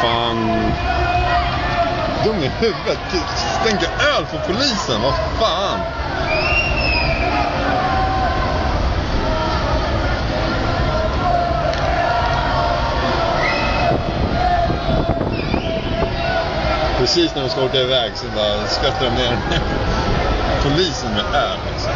Fan. Dum i huvudet. Stänka öl på polisen, vad fan. Precis när de ska åka iväg så bara skvätter de ner polisen med öl. Liksom.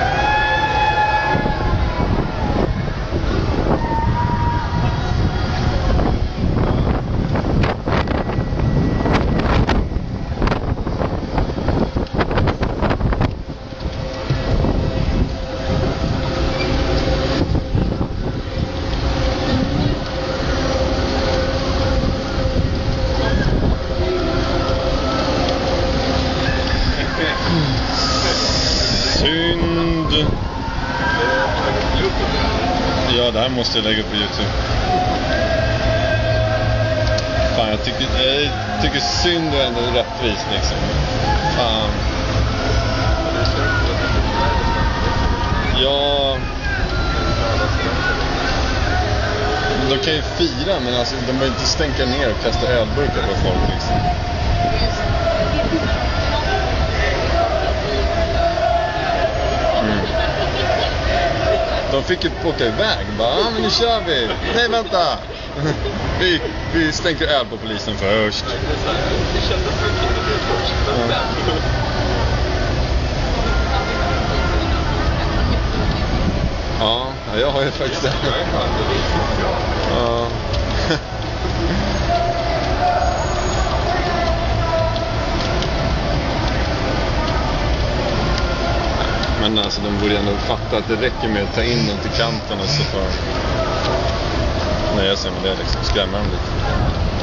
Synd. Ja, det här måste jag lägga upp på Youtube. Fan, jag tycker, jag tycker synd är ändå rättvist liksom. Fan. Ja... De kan ju fira, men alltså, de behöver inte stänka ner och kasta ölburkar på folk liksom. De fick ju åka iväg. Bara, ah, men nu kör vi. Nej, vänta. Vi, vi stänker öl på polisen först. Ja. jag har ju faktiskt det. Ja. Men alltså de borde ändå fatta att det räcker med att ta in dem till kanten och så får de nöja sig med det liksom. Skrämma dem lite.